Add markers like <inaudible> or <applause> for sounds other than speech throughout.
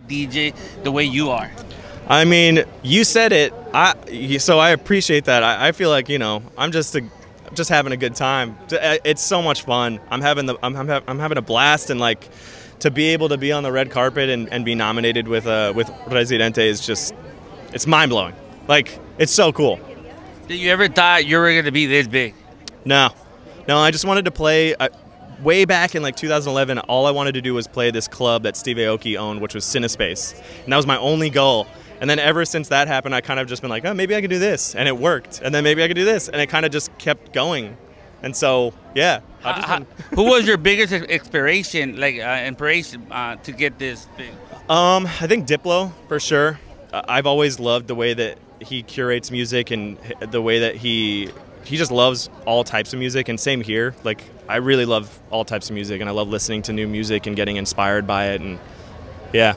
DJ the way you are. I mean, you said it. I so I appreciate that. I, I feel like you know I'm just a, just having a good time. uh, It's so much fun. I'm having the I'm, I'm, I'm having a blast and like to be able to be on the red carpet and, and be nominated with uh, with Residente is just it's mind blowing. Like it's so cool. Did you ever thought you were gonna be this big? No, no. I just wanted to play. Uh, way back in like 2011, all I wanted to do was play this club that Steve Aoki owned, which was Cinespace, and that was my only goal. And then ever since that happened, I kind of just been like, oh, maybe I could do this, and it worked. And then maybe I could do this, and it kind of just kept going. And so, yeah. How- been- <laughs> who was your biggest inspiration, like uh, inspiration, uh, to get this big? Um, I think Diplo for sure. Uh, I've always loved the way that he curates music and the way that he he just loves all types of music. And same here. Like I really love all types of music, and I love listening to new music and getting inspired by it. And yeah,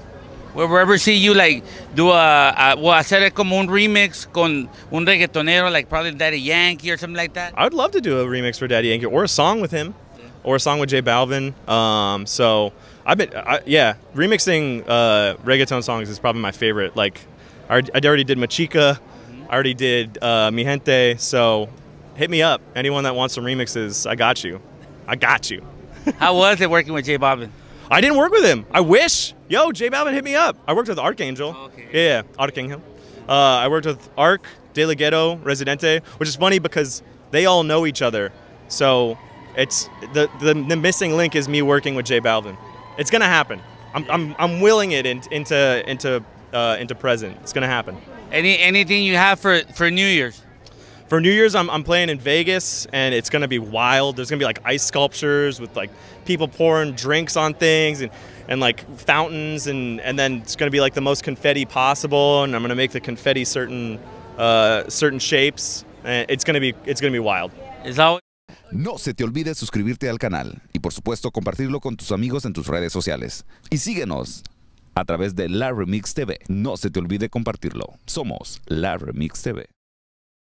Will we ever see you like do a, a well, hacer como un remix con un reggaetonero, like probably Daddy Yankee or something like that? I would love to do a remix for Daddy Yankee or a song with him, or a song with J Balvin. Um, so I've been, I, yeah, remixing uh, reggaeton songs is probably my favorite. Like I already, I already did Machika, I already did uh, Mi Gente. So hit me up, anyone that wants some remixes. I got you, I got you. How was it working with J Balvin? I didn't work with him. I wish. Yo, J Balvin hit me up. I worked with Arcángel. Okay. Yeah, yeah, Arcángel. Uh, I worked with Arc, De La Ghetto, Residente, which is funny because they all know each other. So it's the, the the missing link is me working with J Balvin. It's gonna happen. I'm I'm, I'm willing it in, into into uh, into present. It's gonna happen. Any anything you have for for New Year's? For New Year's, I'm, I'm playing in Vegas, and it's gonna be wild. There's gonna be like ice sculptures with like people pouring drinks on things and, and like fountains, and, and then it's gonna be like the most confetti possible. And I'm gonna make the confetti certain uh, certain shapes. And it's gonna be it's gonna be wild. Is always No se te olvide suscribirte al canal y por supuesto compartirlo con tus amigos en tus redes sociales. Y síguenos a través de La Remix TV. No se te olvide compartirlo. Somos La Remix TV.